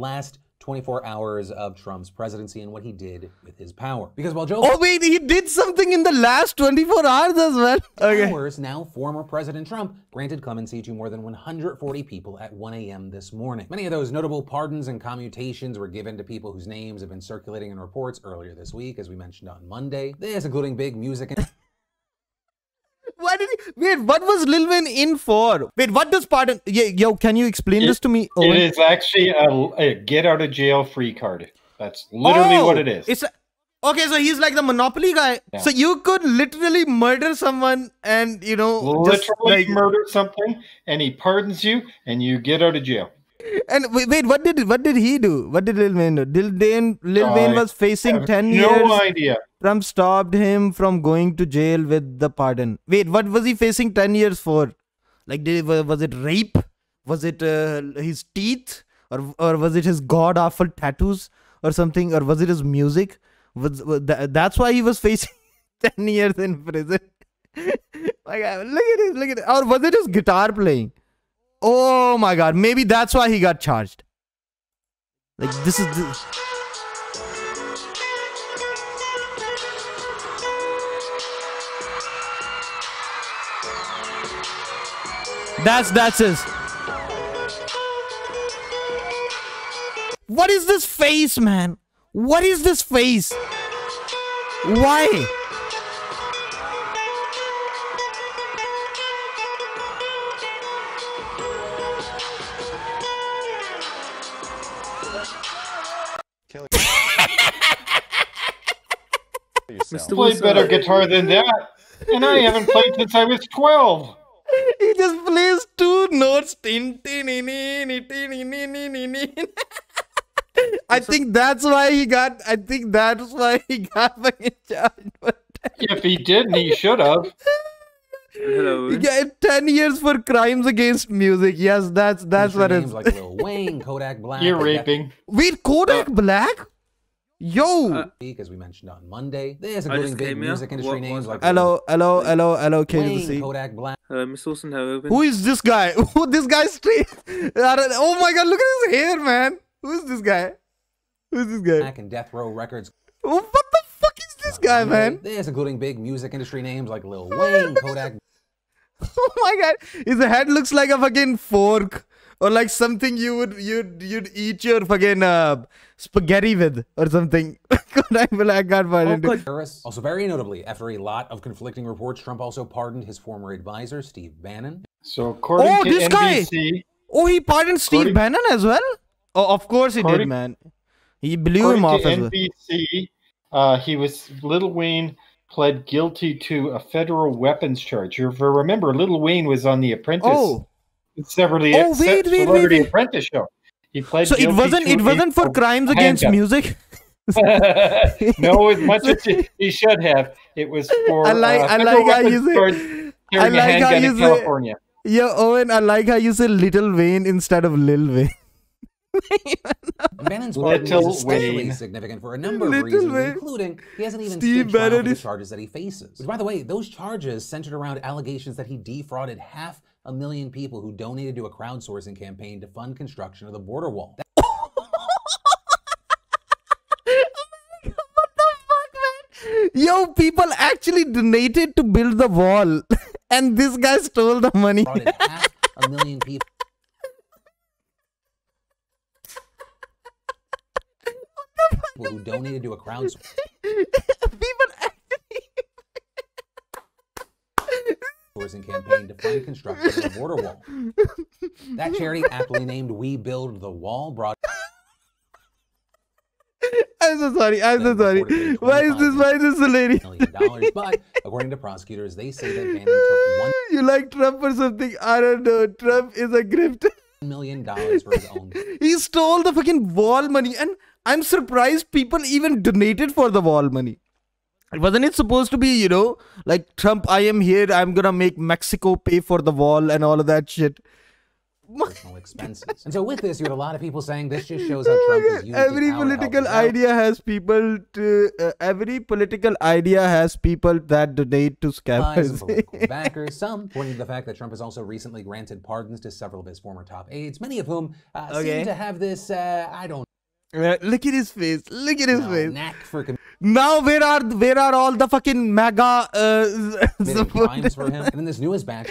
last 24 hours of Trump's presidency and what he did with his power. Because while Joe Oh wait, he did something in the last 24 hours as well. Okay. Hours, now former President Trump granted clemency to more than 140 people at 1 a.m. this morning. Many of those notable pardons and commutations were given to people whose names have been circulating in reports earlier this week, as we mentioned on Monday. This, including big music and Why did he wait? What was Lil Wayne in for? Wait, what does pardon? Yeah, yo, can you explain It- this to me? It Owen? is actually a, a get out of jail free card. That's literally oh, what it Oh, is. It's a, okay, so he's like the Monopoly guy. Yeah. So you could literally murder someone and you know just Literally like murder something, and he pardons you, and you get out of jail. and wait, wait, what did what did he do? What did Lil Wayne do? Lil Wayne, Lil Wayne was facing ten no years. No idea. Trump stopped him from going to jail with the pardon. Wait, what was he facing 10 years for? Like, did, was it rape? Was it uh, his teeth? Or, or was it his god awful tattoos or something? Or was it his music? Was, was tha- that's why he was facing 10 years in prison. my God, look at this, look at this. Or was it his guitar playing? Oh my God, maybe that's why he got charged. Like, this is. The, That's that's his. What is this face, man? What is this face? Why? Mr. Play better guitar than that, and I haven't played since I was twelve. Just plays two notes. I think that's why he got. I think that's why he got fucking charged. if he didn't, he should have. Yeah, ten years for crimes against music. Yes, that's that's what it's like. Lil Wayne, Kodak Black. You're raping. Wait, Kodak uh, Black? Yo. Uh, we mentioned on Monday. This, I including big came here. music industry What- names like hello, hello, hello, hello, Lil K to the C. Kodak Black, Hello, Miss Wilson. How open? Who is this guy? Who this guy straight? Oh my god, look at his hair, man. Who is this guy? Who's this guy? and Death Row Records. Oh, what the fuck is this guy, man? This, including big music industry names like Lil Wayne, Kodak Oh my god, his head looks like a fucking fork, or like something you would you'd you'd eat your fucking uh, spaghetti with, or something. Kodak Black got Oh, violent. God. terrorists. Also, very notably, after a lot of conflicting reports, Trump also pardoned his former advisor, Steve Bannon. So according Oh, to this guy! Oh, he pardoned Steve Bannon as well. Oh, of course he did, man. He blew him off according as to well. NBC, uh, he was Little Wayne pled guilty to a federal weapons charge. You remember, Little Wayne was on The Apprentice. Oh, Celebrity, Oh, wait, wait, Celebrity wait, wait. Apprentice show. He pled so it wasn't it wasn't for crimes against handgun. music. no, as much as he, he should have. It was for I like- uh, I like how you say- I like how you say- California. Yo, Owen, I like how you say Little Wayne instead of Lil Wayne. And Bannon's pardon Little is especially Wayne. significant for a number of reasons, Wayne. including he hasn't even Steve stood trial for the charges that he faces. Which, by the way, those charges centered around allegations that he defrauded half a million people who donated to a crowdsourcing campaign to fund construction of the border wall. what the fuck, man? Yo, people actually donated to build the wall, and this guy stole the money. a million people. People who donated to a crowdsourcing people actually. Campaign to fund construction of the border wall. That charity, aptly named We Build the Wall, brought I'm so sorry. I'm so sorry. Why is this? Why is this so lady? dollars. But according to prosecutors, they say that Bannon took one You like Trump or something? I don't know. Trump is a grifter. million dollars for his own. He stole the fucking wall money, and I'm surprised people even donated for the wall money. Wasn't it supposed to be, you know, like Trump, I am here, I'm gonna make Mexico pay for the wall and all of that shit? personal expenses. And so with this, you had a lot of people saying this just shows how Trump is using every his power to help political out. idea has people to uh, every political idea has people that donate to scammers backers. Some pointing to the fact that Trump has also recently granted pardons to several of his former top aides, many of whom uh, Okay. seem to have this, uh, I don't Uh, look at his face look at his know, face knack for now where are where are all the fucking mega uh, for him. And in this newest batch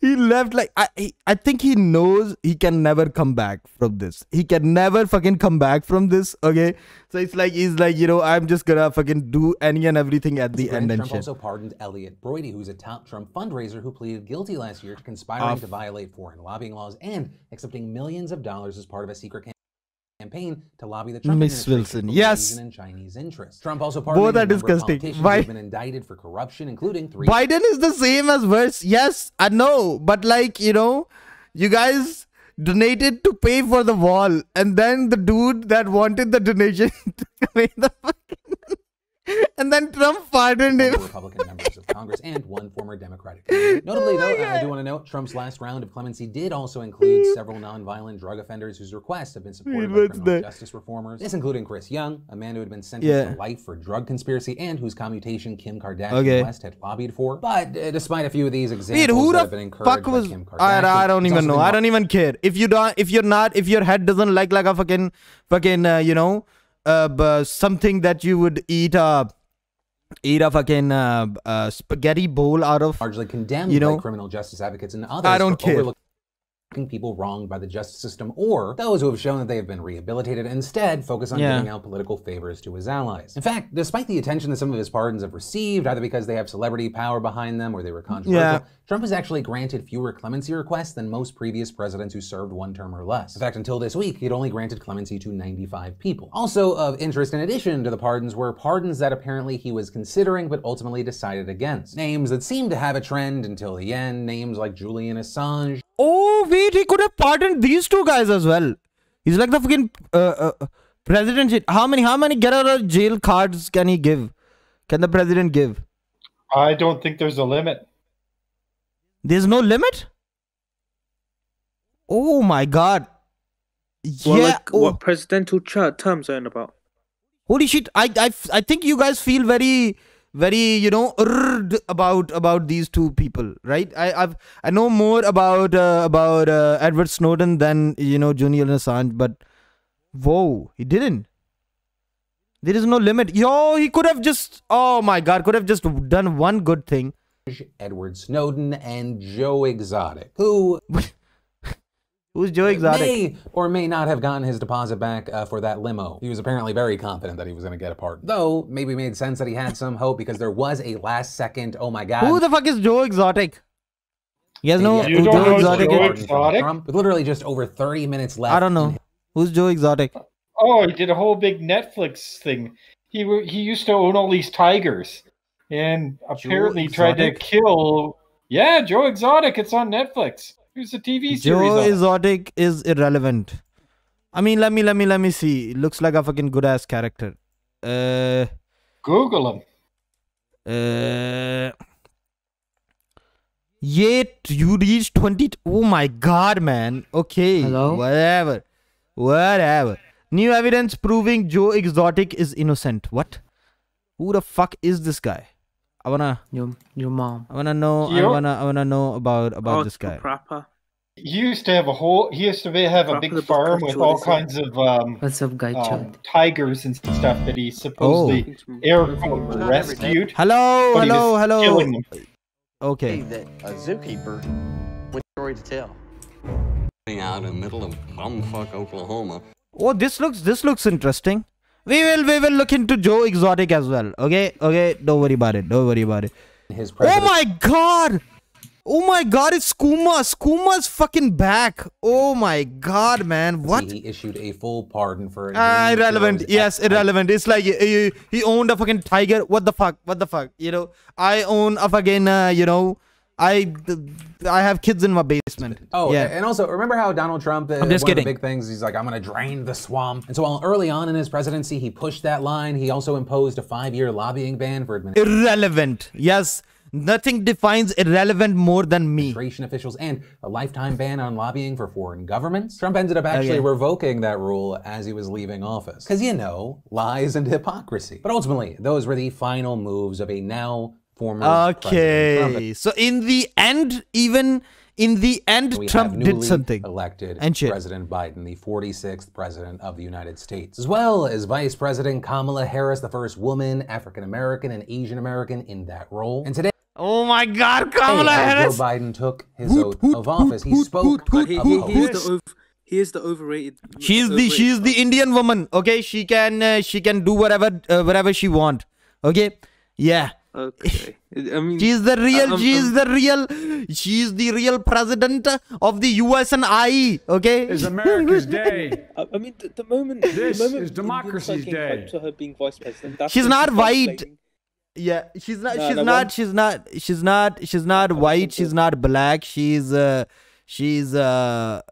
he left like I, he, I think he knows he can never come back from this. He can never fucking come back from this okay? So it's like he's like you know i'm just gonna fucking do any and everything at the end and Trump shit. also pardoned Elliot Broidy, who's a top Trump fundraiser who pleaded guilty last year to conspiring to violate foreign lobbying laws and accepting millions of dollars as part of a secret cam- campaign to lobby the Trump Miss administration Wilson, yes. And Chinese interests. Trump also pardoned Both are disgusting. Why- who've been indicted for corruption, including three Biden is the same as worse. Yes, I know, but like you know, you guys donated to pay for the wall, and then the dude that wanted the donation took away the fucking, and then Trump pardoned him. Republican members of Congress and one former Democratic. Notably, though, I do want to note Trump's last round of clemency did also include several nonviolent drug offenders whose requests have been supported by criminal that? justice reformers. This including Chris Young, a man who had been sentenced Yeah. to life for drug conspiracy and whose commutation Kim Kardashian Okay. West had lobbied for. But uh, despite a few of these examples Wait, who that have been the encouraged fuck by was? Kim Kardashian, I, I don't even know. I don't even care. If you don't, if you're not, if your head doesn't like like a fucking fucking uh, you know, uh, b- something that you would eat uh eat a fucking uh, uh spaghetti bowl out of. largely condemned You by know, criminal justice advocates and others I don't care. overlooking people wronged by the justice system or those who have shown that they have been rehabilitated instead focus on Yeah. giving out political favors to his allies. In fact, despite the attention that some of his pardons have received, either because they have celebrity power behind them or they were controversial, Yeah. Trump has actually granted fewer clemency requests than most previous presidents who served one term or less. In fact, until this week, he'd only granted clemency to 95 people. Also of interest in addition to the pardons were pardons that apparently he was considering but ultimately decided against. Names that seemed to have a trend until the end, names like Julian Assange, Oh wait, he could have pardoned these two guys as well. He's like the fucking uh, uh, president. How many? How many get out of jail cards can he give? Can the president give? I don't think there's a limit. There's no limit. Oh my god. Well, yeah. like oh, what presidential terms are in about? holy shit. I, I, I think you guys feel very very you know about about these two people, right? I I've I know more about uh, about uh, Edward Snowden than you know Julian Assange, but whoa, he didn't. There is no limit. Yo, he could have just oh my god, could have just done one good thing. Edward Snowden, and Joe Exotic, who Who's Joe Exotic? may or may not have gotten his deposit back uh, for that limo. He was apparently very confident that he was going to get a part. Though, maybe made sense that he had some hope because there was a last second, oh my god. Who the fuck is Joe Exotic? You guys know You who don't Joe know Exotic Joe is? Exotic? Trump, with literally just over 30 minutes left. I don't know. Who's Joe Exotic? Oh, he did a whole big Netflix thing. He he used to own all these tigers, and apparently tried to kill. Yeah, Joe Exotic. It's on Netflix. It was a TV series. Joe. Exotic is irrelevant. I mean, let me let me let me see. Looks like a fucking good ass character. Uh, Google him. uh. Yet you reached twenty. Oh my god, man. Okay. Hello? Whatever. Whatever. New evidence proving Joe Exotic is innocent. What? Who the fuck is this guy? I wanna. Your your mom. I wanna know. I wanna. I wanna know about about oh, this guy. Proper. He used to have a whole. He used to be, have a big farm with all kinds of um, What's up, guy um, tigers and stuff that he supposedly Oh. air quote rescued. Hello. but Hello. was Hello. Okay. that a zookeeper with a story to tell. out in the middle of bumfuck Oklahoma. Oh, this looks this looks interesting. We will we will look into Joe Exotic as well. Okay, okay. Don't worry about it. Don't worry about it. his Oh my god! Oh my god! It's Skooma. Skooma's fucking back. Oh my god, man! What? He issued a full pardon for Ah, James irrelevant. Yes, irrelevant. It's like uh, he, he owned a fucking tiger. What the fuck? What the fuck? You know, I own a fucking. Uh, you know, I I have kids in my basement. Oh, yeah. and also remember how Donald Trump, I'm just one kidding. of the big things, he's like, I'm going to drain the swamp. And so while early on in his presidency, he pushed that line, he also imposed a five-year lobbying ban for administration. irrelevant. Yes, Nothing defines irrelevant more than me. administration officials and a lifetime ban on lobbying for foreign governments. Trump ended up oh, actually Okay. revoking that rule as he was leaving office. Because, you know, lies and hypocrisy. But ultimately, those were the final moves of a now former President Okay. So in the end, even in the end, We Trump have did something. Elected And shit. President Biden, the 46th President of the United States, as well as Vice President Kamala Harris, the first woman, African American, and Asian American in that role. And today, Oh my God, Kamala as Harris. Joe Biden took his Hoot, oth hoot, of office, he spoke hoot, hoot, But he, he, he is the he is the overrated. She's the overrated she's the. Indian woman. Okay, she can uh, she can do whatever uh, whatever she want. Okay, yeah. Okay. I mean, She's the real. um, she's um, the real. She's the real president of the US and I. Okay. is America's day. I I mean, the, the moment. This the moment is democracy's Indians are getting day. To her being vice president. That's She's not white. blaming- Yeah, she's not. No, she's no, not. one- She's not. She's not. She's not white. She's not black. She's. Uh, she's. Uh,